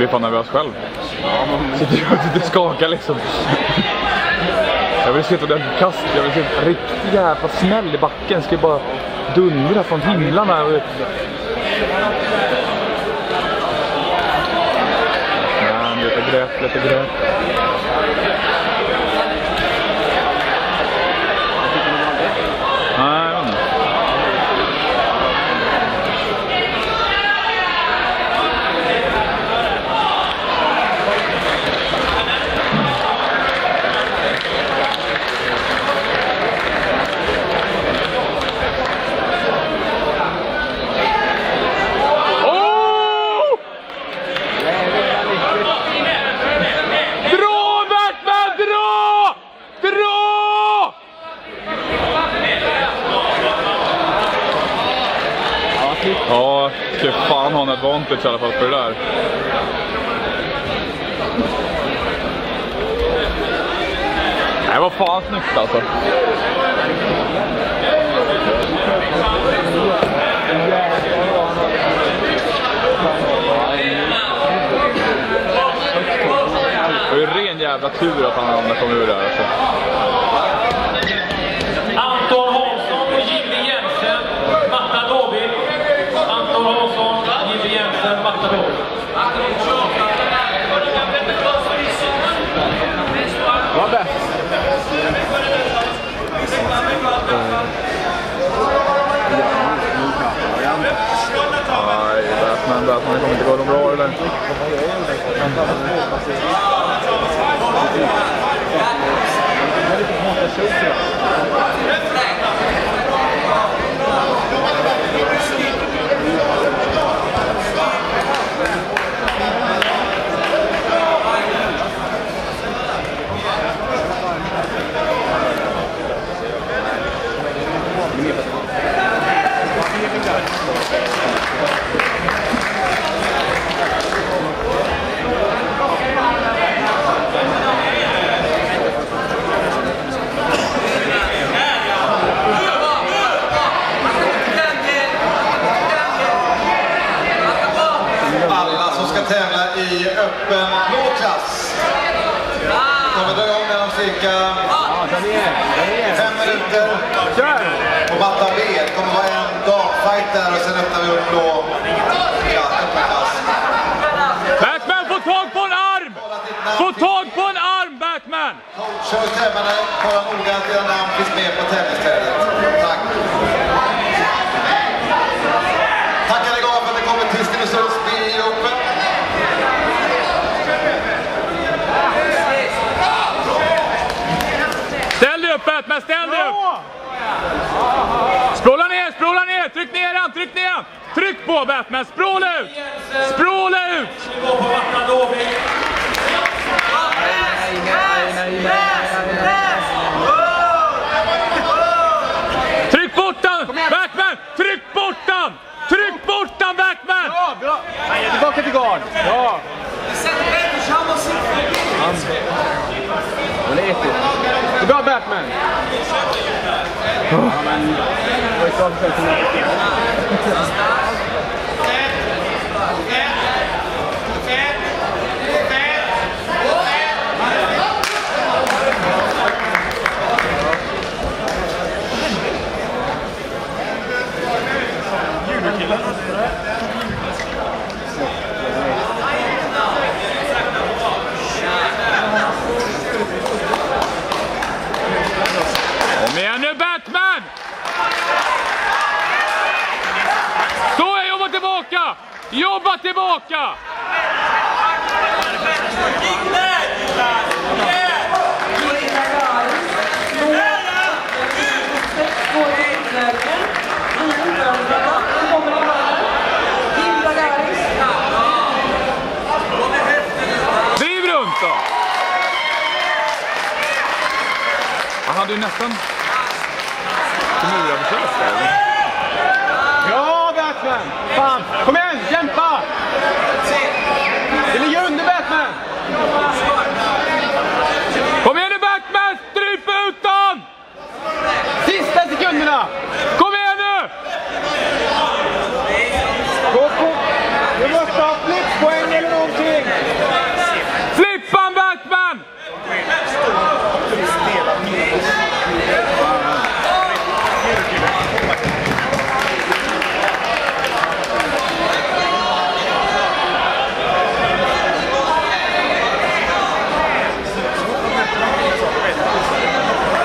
blir fan nervös själv. Sitter sitter och skakar liksom. Jag vill se ett ordentligt kast, jag vill se en riktig jävla smäll i backen. Ska ju bara dundra från himlarna. Nej, lite grät, lite grät. Nej, jag vet inte. Oh! Dra Batman, dra! Dra! Ja, ska fan ha en advantage i alla fall för det där. Det var fan snyggt alltså. Det var ju ren jävla tur att han hamnade kom ur där alltså. Men att man det kommer inte gå dem bra eller... Mm. Alla som ska tävla i öppen blå klass kommer dra igång där om cirka fem minuter. På matta B det kommer vara en dagfight där och sen öppnar vi upp blå ja, öppen klass. Batman, få tag på en arm! Få tag på en arm, Batman! Kör tävlande, kolla noga att era namn finns med på tävlingsträdet. Tack! Tack allihopa för att ni kommer till Stenungsunds BI Open. Ställ dig upp Batman, ställ dig upp! Språla ner, språla ner! Tryck ner han, tryck ner han! Tryck på Batman, språla ut! Språla ut! Tryck bort han! Batman, tryck bort han! Tryck bort han Batman! Bra! Nej, tillbaka till garn. Ja. Han... Det är äckligt. Det är bra Batman. Ja, men... Det var ju klart att jag kunde- Kom igen nu Batman! Så är jobba tillbaka! Jobba tillbaka! Driv runt då! Han hade ju nästan där. Ja, Batman! Fan! Kom igen! King.